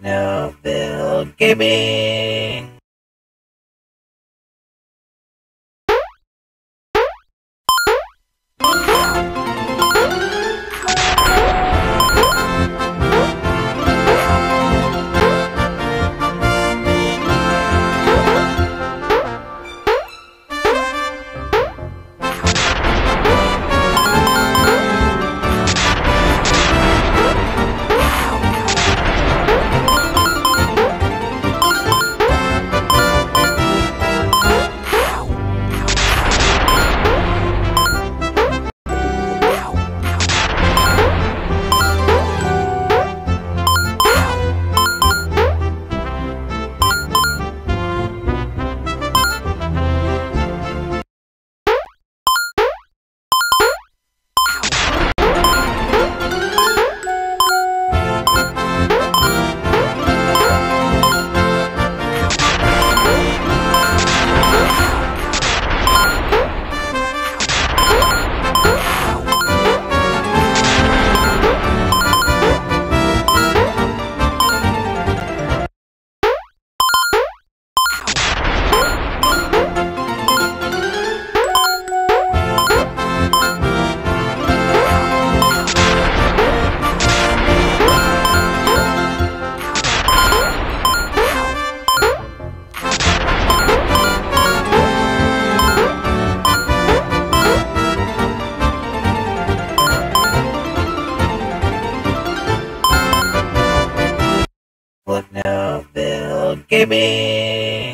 Now, Bill Gaming. Look Gaming.